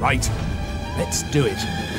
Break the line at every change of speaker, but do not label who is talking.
Right, let's do it.